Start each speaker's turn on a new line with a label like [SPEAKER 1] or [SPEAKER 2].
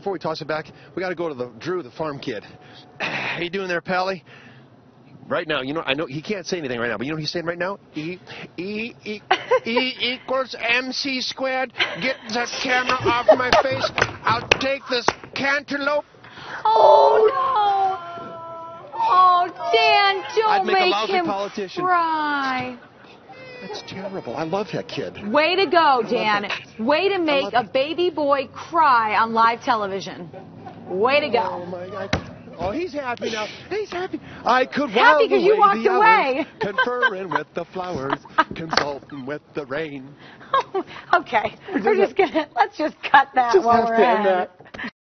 [SPEAKER 1] before we toss it back, we got to go to the Drew, the farm kid. How you doing there, Pally? Right now, you know, I know he can't say anything right now, but you know what he's saying right now? E E E E equals MC squared. Get the camera off my face. I'll take this cantaloupe.
[SPEAKER 2] Oh no! Oh, Dan, don't
[SPEAKER 1] I'd make a
[SPEAKER 2] make
[SPEAKER 1] lousy
[SPEAKER 2] him
[SPEAKER 1] politician.
[SPEAKER 2] cry.
[SPEAKER 1] Terrible. I love that kid.
[SPEAKER 2] Way to go, Dan. Way to make a baby boy cry on live television. Way to go.
[SPEAKER 1] Oh my God. Oh, he's happy now. He's happy. I could
[SPEAKER 2] walk
[SPEAKER 1] away.
[SPEAKER 2] Happy you walked away.
[SPEAKER 1] hours, conferring with the flowers, consulting with the rain.
[SPEAKER 2] okay, we're just gonna let's just cut that
[SPEAKER 1] Just
[SPEAKER 2] while we're at it.
[SPEAKER 1] that.